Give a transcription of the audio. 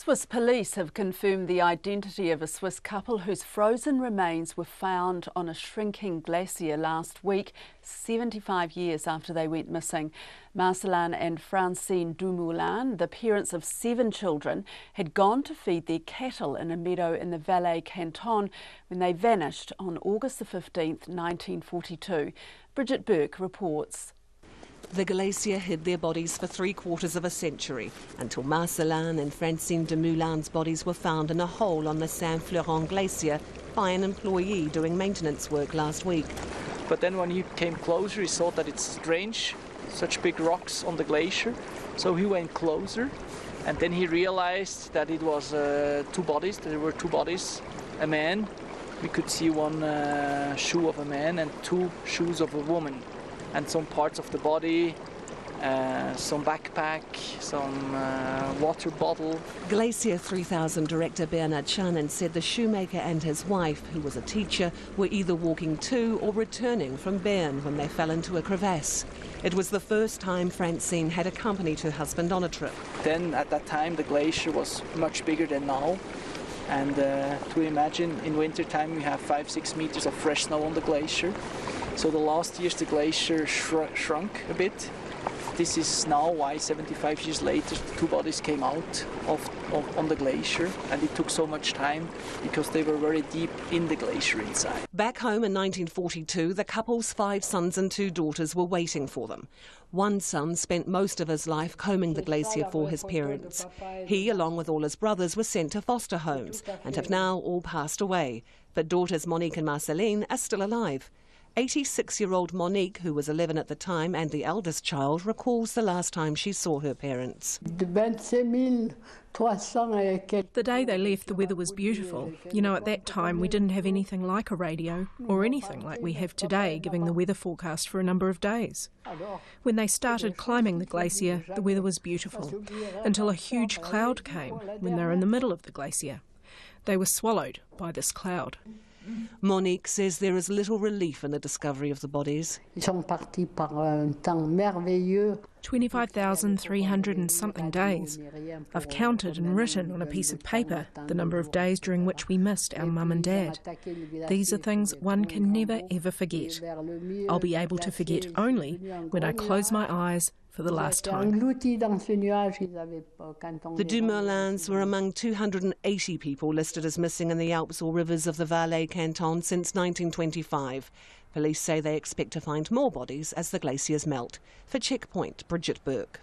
Swiss police have confirmed the identity of a Swiss couple whose frozen remains were found on a shrinking glacier last week, 75 years after they went missing. Marcelin and Francine Dumoulin, the parents of seven children, had gone to feed their cattle in a meadow in the Valais canton when they vanished on August 15, 1942. Bridget Burke reports. The glacier hid their bodies for three quarters of a century until Marcelin and Francine Dumoulin's bodies were found in a hole on the Tsanfleuron glacier by an employee doing maintenance work last week. But then when he came closer, he saw that it's strange, such big rocks on the glacier. So he went closer and then he realized that it was uh, two bodies, there were two bodies, a man. We could see one uh, shoe of a man and two shoes of a woman and some parts of the body, uh, some backpack, some uh, water bottle. Glacier 3000 director Bernard Tschannen said the shoemaker and his wife, who was a teacher, were either walking to or returning from Bern when they fell into a crevasse. It was the first time Francine had accompanied her husband on a trip. Then at that time the glacier was much bigger than now. And uh, to imagine in winter time we have five, six meters of fresh snow on the glacier. So the last years the glacier shr shrunk a bit. This is now why 75 years later two bodies came out of, of, on the glacier and it took so much time because they were very deep in the glacier inside. Back home in 1942 the couple's five sons and two daughters were waiting for them. One son spent most of his life combing the glacier for his parents. He, along with all his brothers, were sent to foster homes and have now all passed away. But daughters Monique and Marceline are still alive. 86 year old Monique, who was 11 at the time and the eldest child, recalls the last time she saw her parents. The day they left, the weather was beautiful. You know, at that time, we didn't have anything like a radio or anything like we have today, giving the weather forecast for a number of days. When they started climbing the glacier, the weather was beautiful until a huge cloud came when they were in the middle of the glacier. They were swallowed by this cloud. Monique says there is little relief in the discovery of the bodies. 25,300 and something days. I've counted and written on a piece of paper the number of days during which we missed our mum and dad. These are things one can never ever forget. I'll be able to forget only when I close my eyes for the last time. The Dumoulins were among 280 people listed as missing in the Alps or rivers of the Valais canton since 1925. Police say they expect to find more bodies as the glaciers melt. For Checkpoint, Bridget Burke.